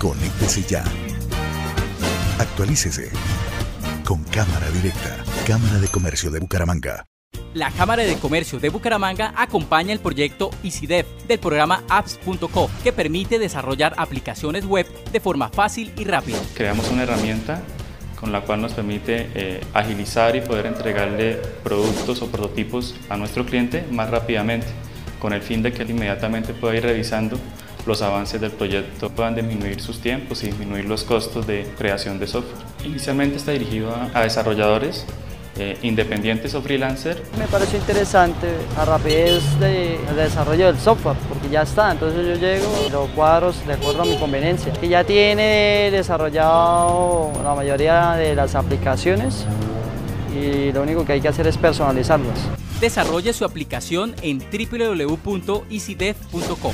Conéctese ya. Actualícese. Con Cámara Directa. Cámara de Comercio de Bucaramanga. La Cámara de Comercio de Bucaramanga acompaña el proyecto EasyDev del programa apps.co que permite desarrollar aplicaciones web de forma fácil y rápida. Creamos una herramienta con la cual nos permite eh, agilizar y poder entregarle productos o prototipos a nuestro cliente más rápidamente, con el fin de que él inmediatamente pueda ir revisando los avances del proyecto, puedan disminuir sus tiempos y disminuir los costos de creación de software. Inicialmente está dirigido a, desarrolladores eh, independientes o freelancer. Me parece interesante la rapidez de, desarrollo del software, porque ya está, entonces yo llego y los cuadros de acuerdo a mi conveniencia. Que ya tiene desarrollado la mayoría de las aplicaciones y lo único que hay que hacer es personalizarlas. Desarrolle su aplicación en www.easydev.com.